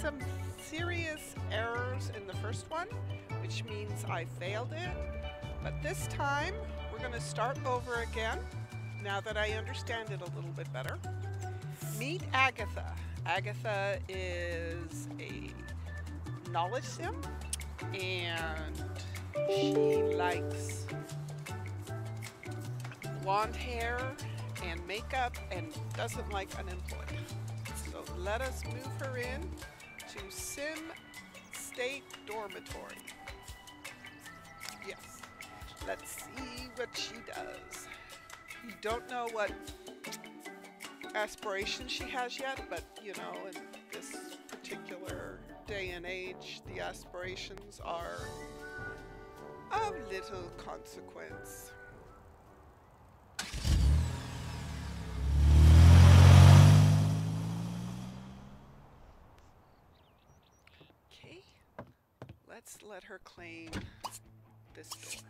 some serious errors in the first one, which means I failed it. But this time, we're going to start over again, now that I understand it a little bit better. Meet Agatha. Agatha is a knowledge sim, and she likes blonde hair and makeup and doesn't like unemployed. So let us move her in to Sim State Dormitory. Yes, let's see what she does. You don't know what aspirations she has yet, but you know, in this particular day and age, the aspirations are of little consequence. Okay, let her claim this door.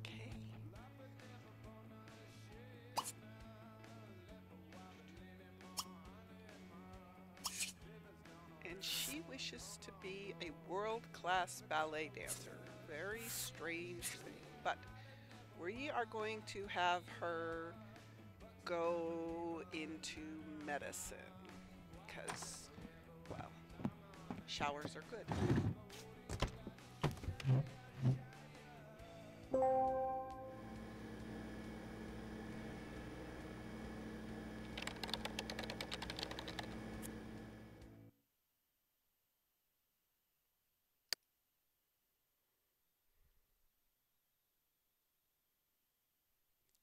Okay. And she wishes to be a world-class ballet dancer. Very strange thing. But we are going to have her go into medicine. Because, well, showers are good.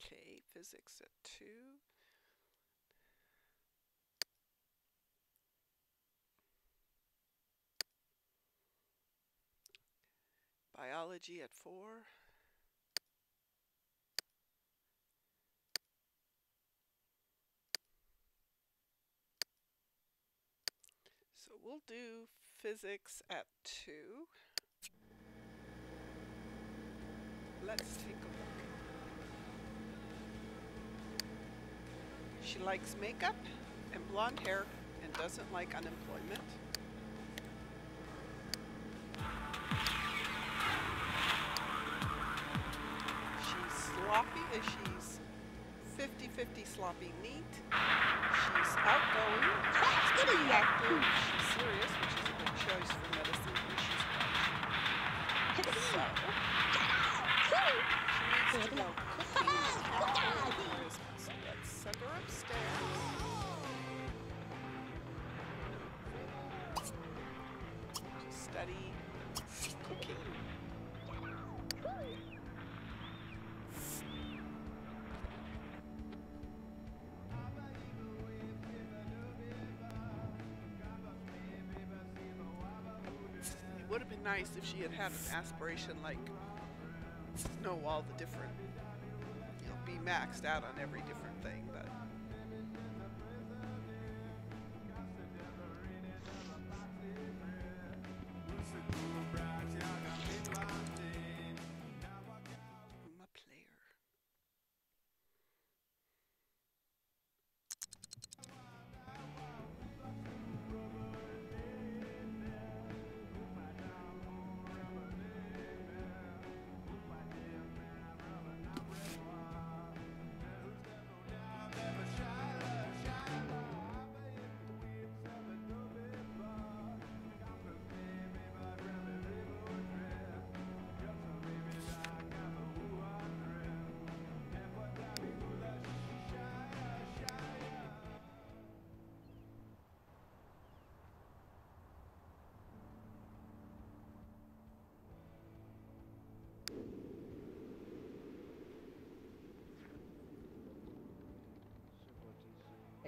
Okay, physics at two. Biology at four. So we'll do physics at two. Let's take a look. She likes makeup and blonde hair and doesn't like unemployment. Uh, she's 50-50 sloppy neat. She's outgoing, she's pretty active, she's serious, which is a good choice for medicine she's So, she needs to know cooking. So let's send her upstairs. Study cooking. Would have been nice if she had had an aspiration like know all the different, you know, be maxed out on every different thing, but.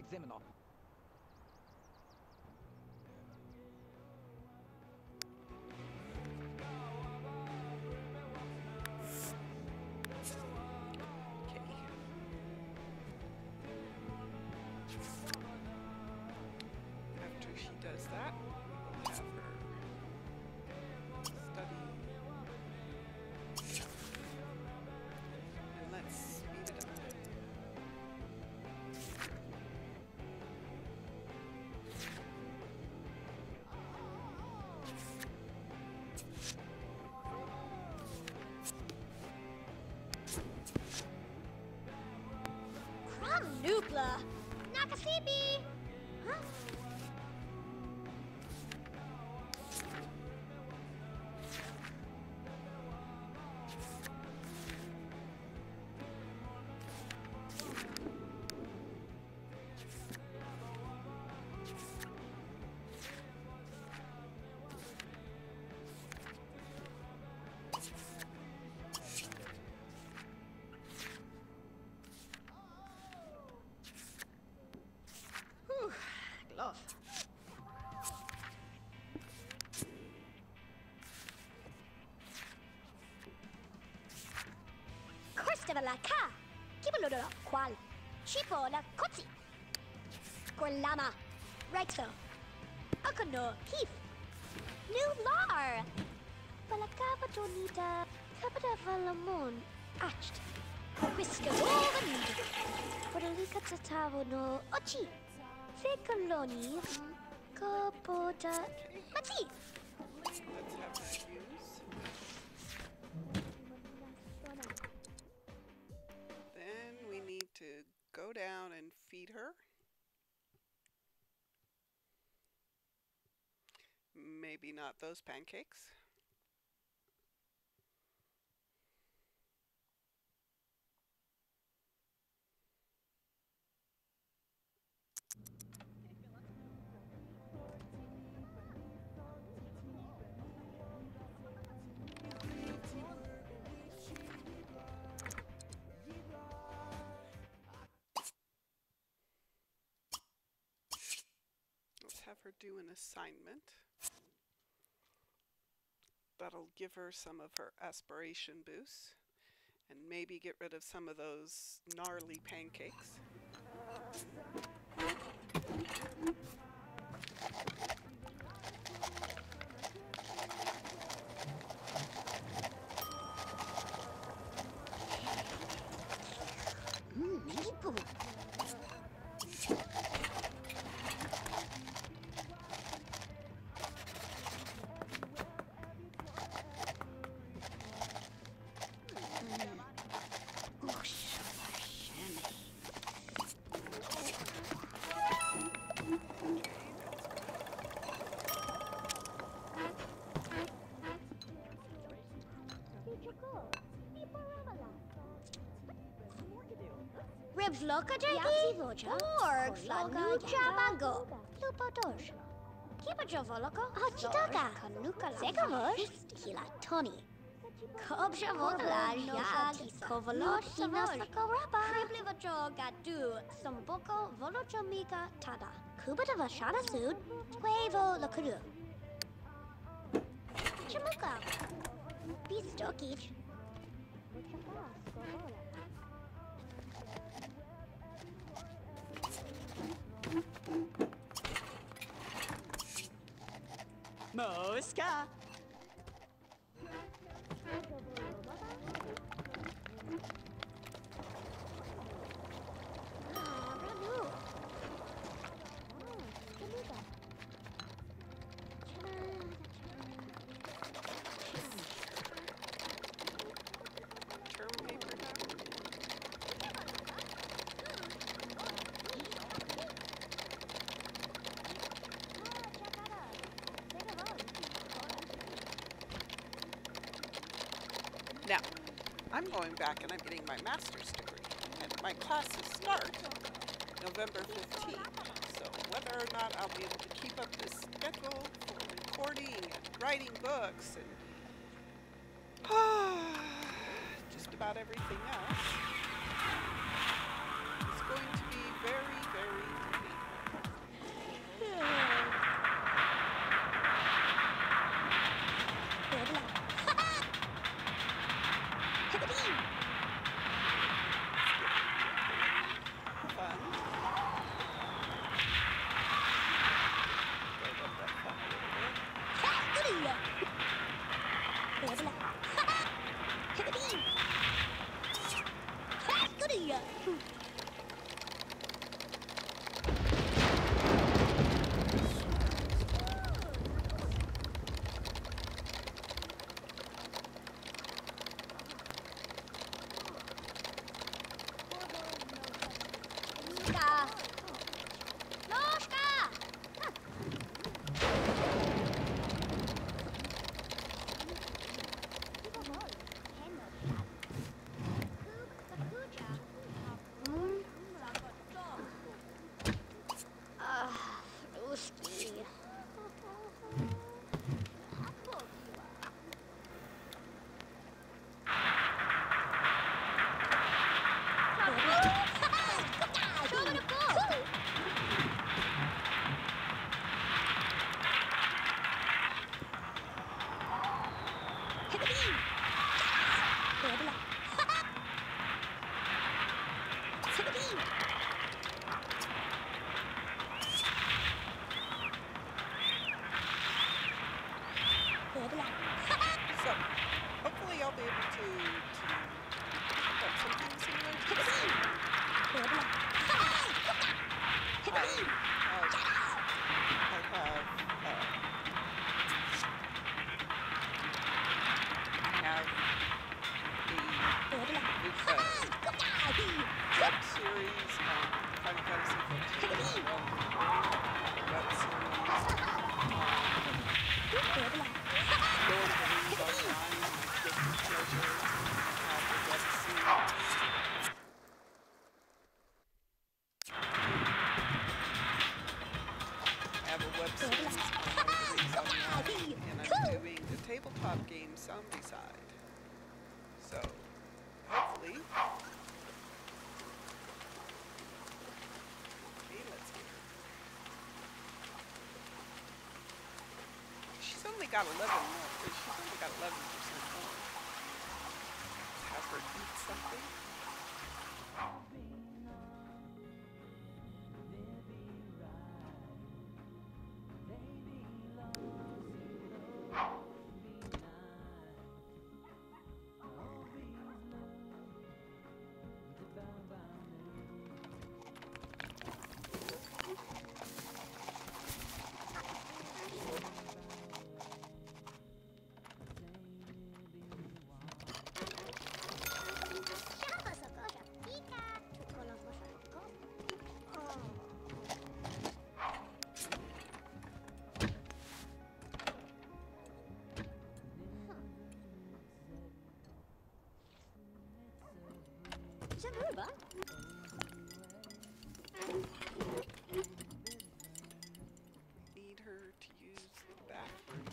Examiner. Okay. Nakasibi. Huh? Corstava la ca. Kibalodo qual. Chipo la kotsi. Gorlama. Right so. Akono heath. New lar. Balakava donita. Capita valamon. Acht. Whisker woven. Portalica tatavo no ochi. Secoloni. Capota. Mati. Let's have her use. Down and feed her. Maybe not those pancakes. That'll give her some of her aspiration boosts and maybe get rid of some of those gnarly pancakes. Javoloco? Hachitaka. Sekavosh. Hila toni. Kob javola yag. Kovolo hina sakorapa. Kribli vajo gadu. Somboko volochomika tada. Kubata vashana sud. Huevo lakuru. Chamuka. Bistokich. Mosca. I'm going back and I'm getting my master's degree, and my classes start November 15th. So whether or not I'll be able to keep up this schedule for recording and writing books and just about everything else tabletop game Zombicide. So, hopefully. Okay, let's get her. She's only got 11 more. She's only got 11% more. Have her eat something. Need her to use the bathroom.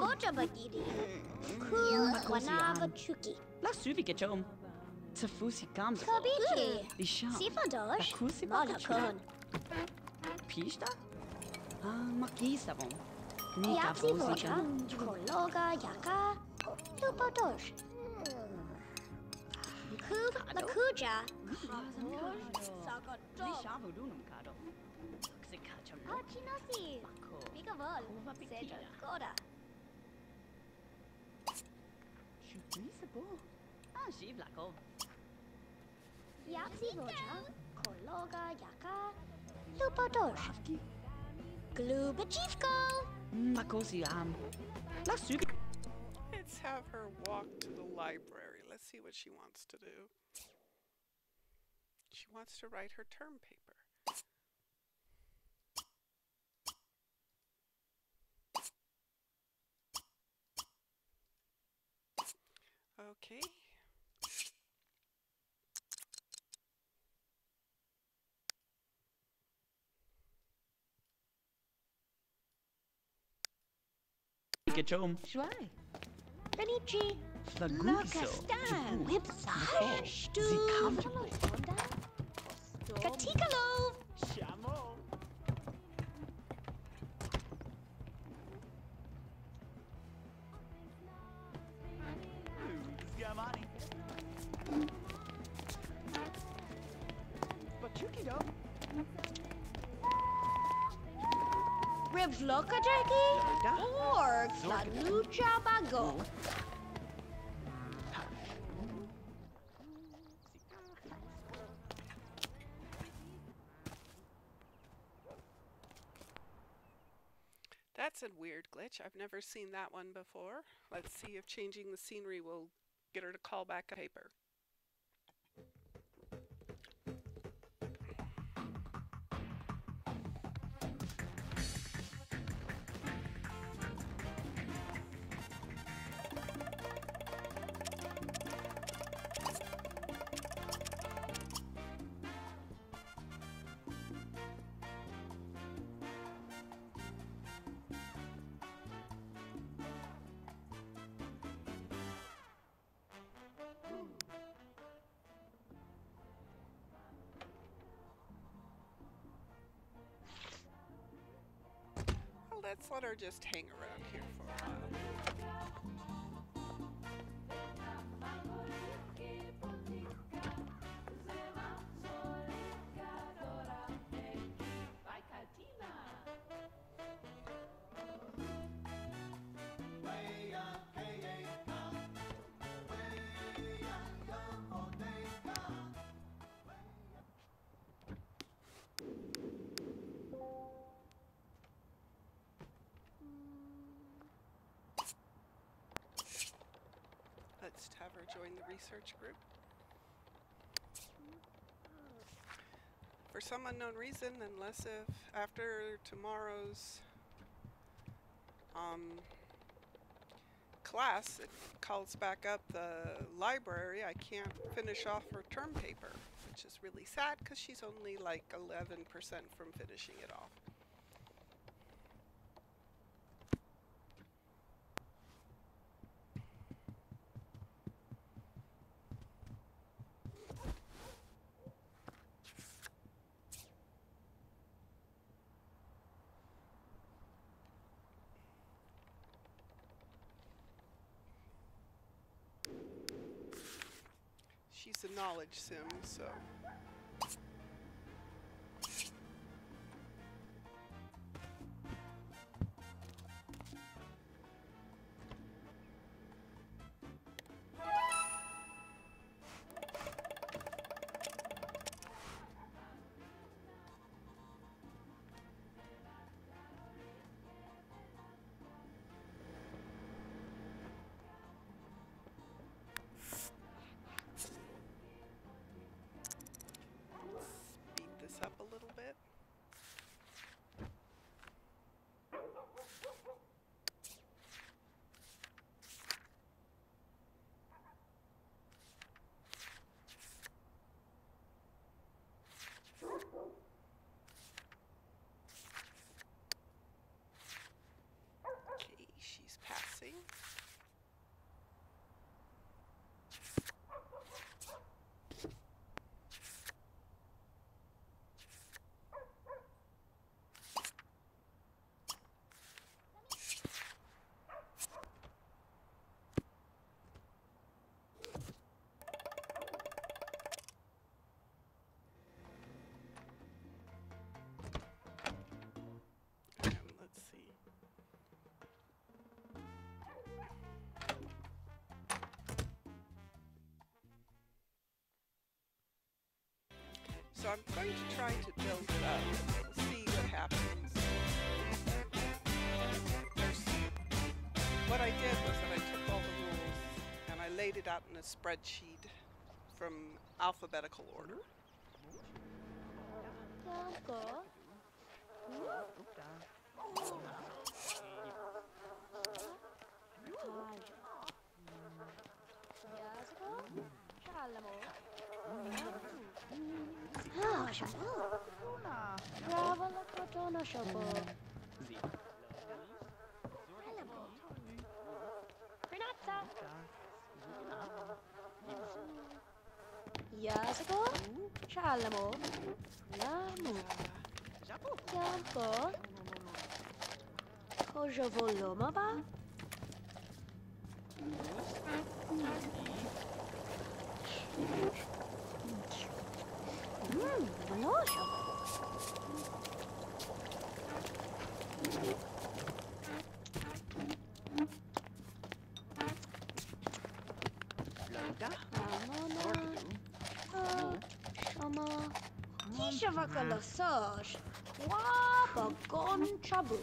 Voce bagidi. Ku wanava Chuki. Lassuvi gechom. Tafusi Gamsa. Kabichi. Kusi Sifadosh. Akusi Malakon. Pista? Ah, Makisavon. Nika Fusika. Kologa Yaka. Lupodosh. Kuv Makuja. Sagot. Lishavu Dunum Kado. Xikacham. Achinosi. Bigavol. Sedra. Koda. Pitida. Goda. Shubrisa bo. Shivlako. Yapsi voce. Kologa yaka. Lupodosh. Glubachivko. Makosi am. Let's have her walk to the library. Let's see what she wants to do. She wants to write her term paper. Okay. Che c'è un... Shwai. Benichi. Faguso. Stan. Website. Stu. Ribs loka jerky. Or Klanucha bago. That's a weird glitch. I've never seen that one before. Let's see if changing the scenery will get her to call back a paper. Let's let her just hang around to have her join the research group. For some unknown reason, unless if after tomorrow's um, class it calls back up the library, I can't finish off her term paper, which is really sad because she's only like 11% from finishing it off. She's a knowledge sim, so. I'm going to try to build it up, see what happens. There's, what I did was that I took all the rules and I laid it out in a spreadsheet from alphabetical order. Danko. Yazako. Chalamo. Lamu. Danko. Kojovolomaba. Mmm, Velocio. Shama. Tisha Vakalasaj. Waba Gon Chabu.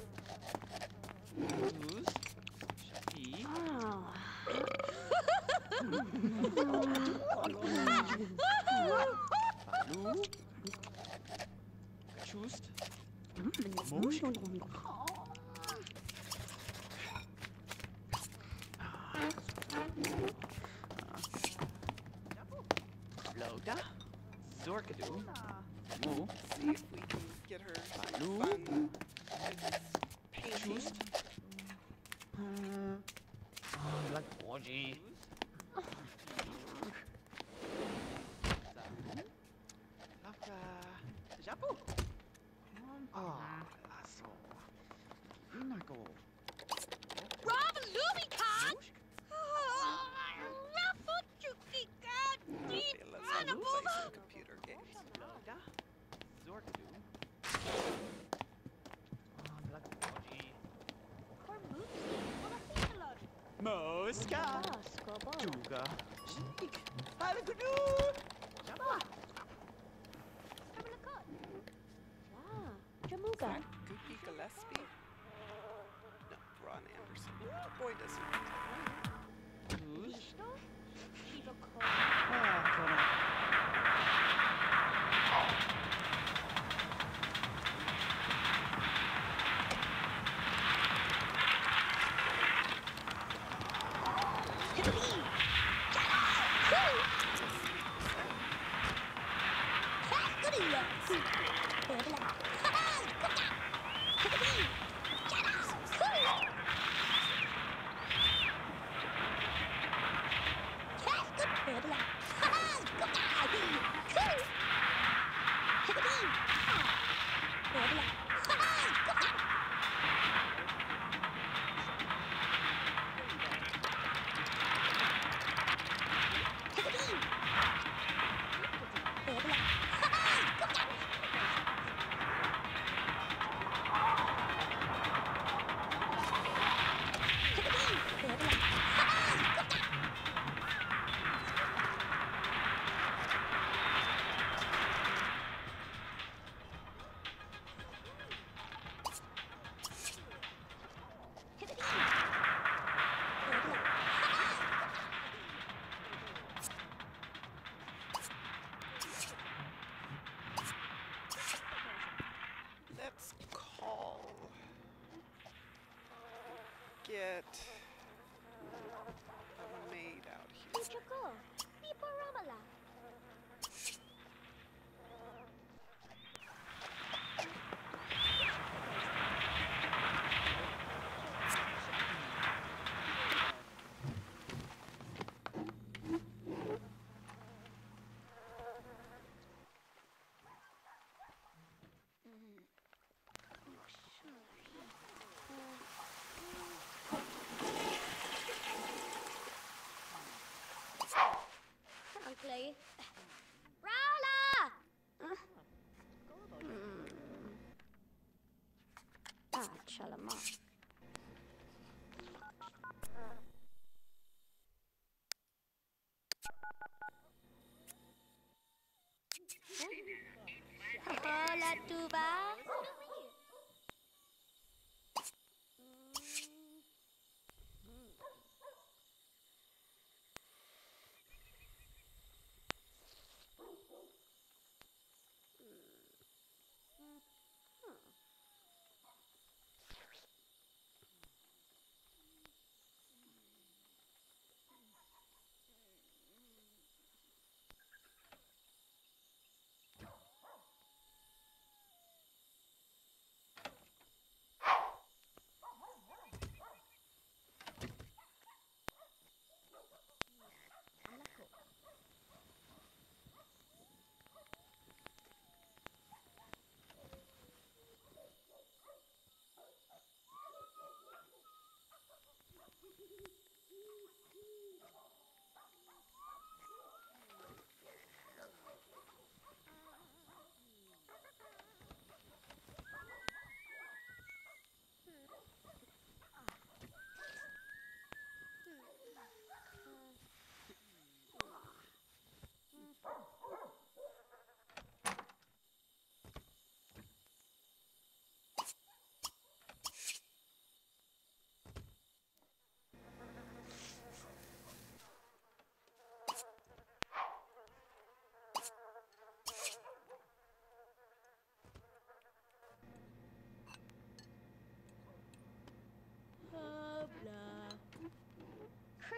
Loda. Zorkadu. Mu. See if we can get her some fun painting. Chust. Like orgy. Lafka. Japu. Ah, lasso. Nako. Rob Lubican! Okay, let's have her play some computer games. Loda. Zorkadu. Like orgy. Moska. Juga. Shik. Halakadu. Japa. Jamuga. That Goopy Gillespie? No, Ron Anderson. Boy, does quickly. Roller! Mm. Facciala, ma... Hola, tu?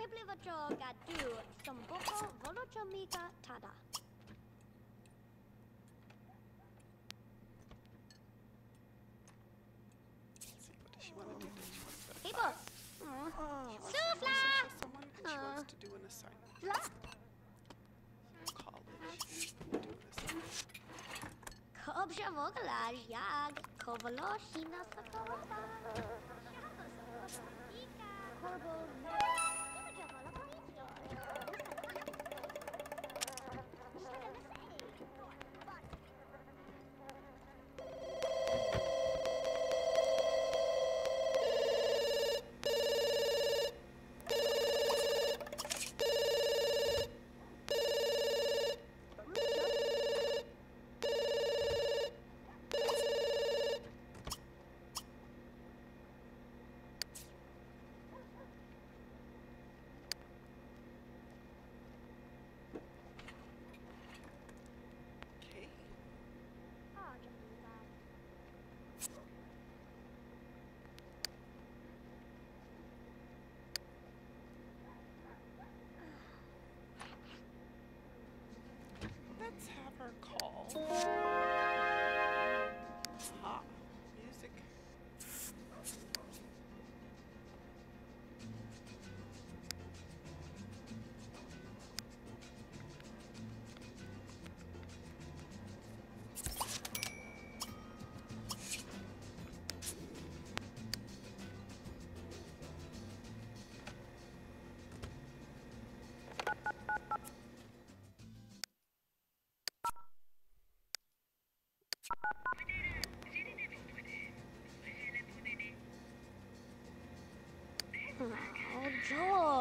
Kriblivajoga du Somboko Volochomika she to to someone and she wants to do an assignment. College. Kobja Vogelaj Jag Kovoloshina Sakova. Oh, call.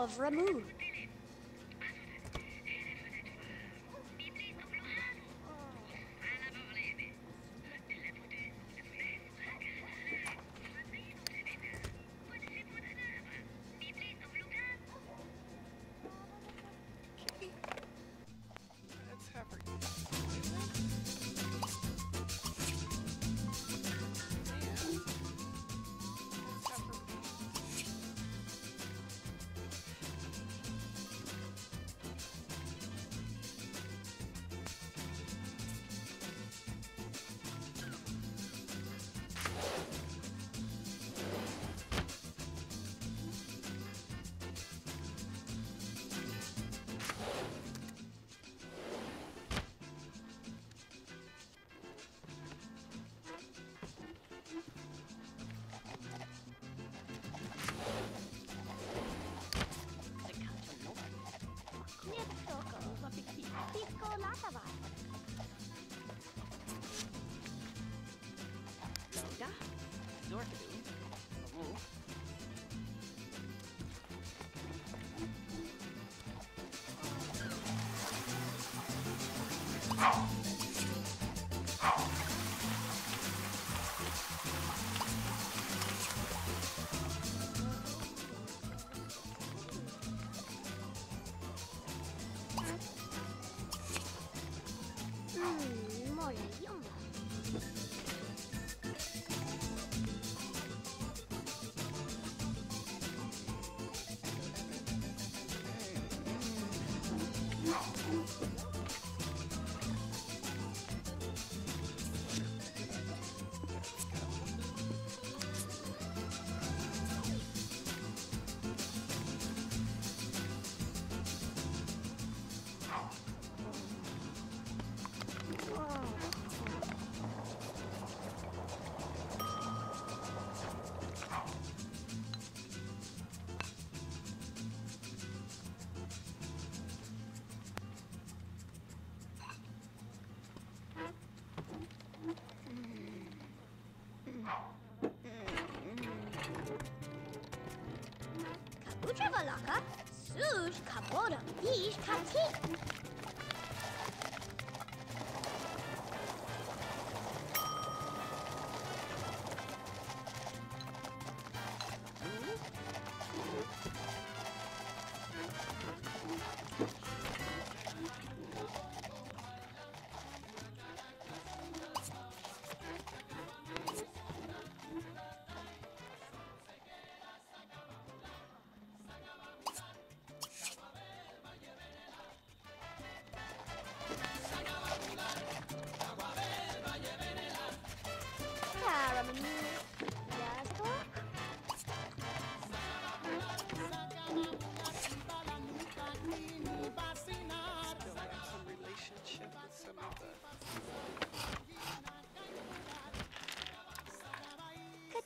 Jove, remove. Yeah. Kabucha Valaka, Sush Kaboda, Bish Kati.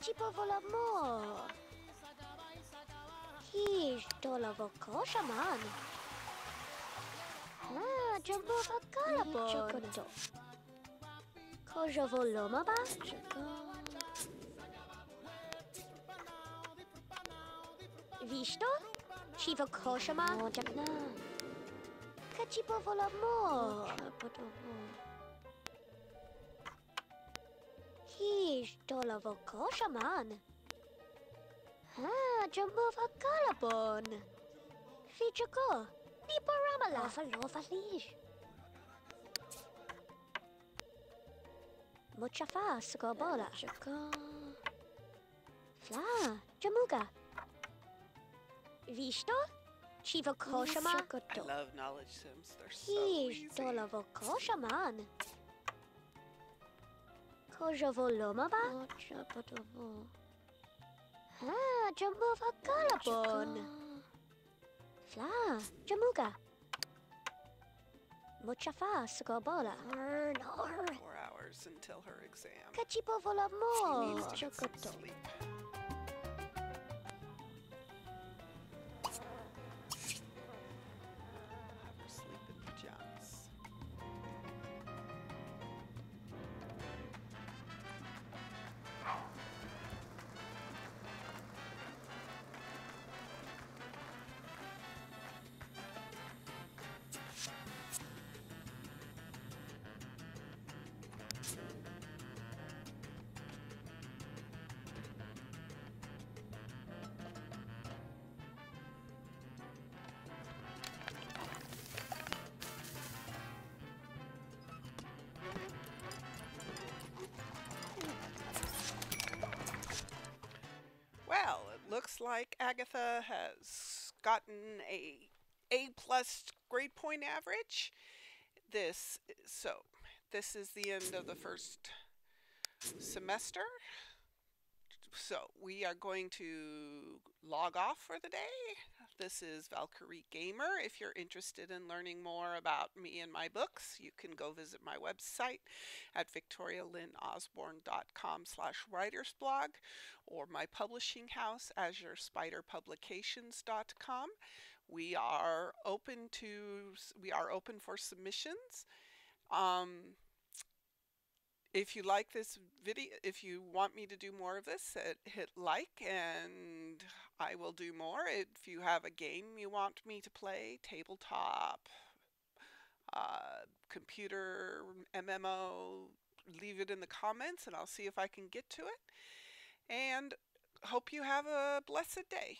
Kachipo volamo. He's dolavo koshaman. Ah, jumbo vakalabo. Chocoto. Koja voloma ba? Visto? Chivo koshaman. Oh, jakna. Kachipo volamo. He's dolavo koshaman. Ah, jumbo vakalabon. Fichako. Nipo ramala. Lofa lish. Mucha fa skobola. Chako. Fla. Jamuga. Visto? Chivo koshaman. I love knowledge sims. They're so easy. dolavo koshaman. Kojovo lomaba? Ah, jumbo vakalabon. Fla, jamuga. Mucha fa skobola. Arr, nor. Four hours until her exam. Kachipo She needs to get some sleep. Have her sleep. Like Agatha has gotten a A plus grade point average. This so this is the end of the first semester. So we are going to log off for the day. This is Valkyrie Gamer. If you're interested in learning more about me and my books, you can go visit my website at victorialynnosborne.com slash writersblog or my publishing house, azurespiderpublications.com. We are open to we are open for submissions. Um, if you like this video, if you want me to do more of this, hit, like and I will do more. If you have a game you want me to play, tabletop, uh, computer, MMO, leave it in the comments and I'll see if I can get to it. And hope you have a blessed day.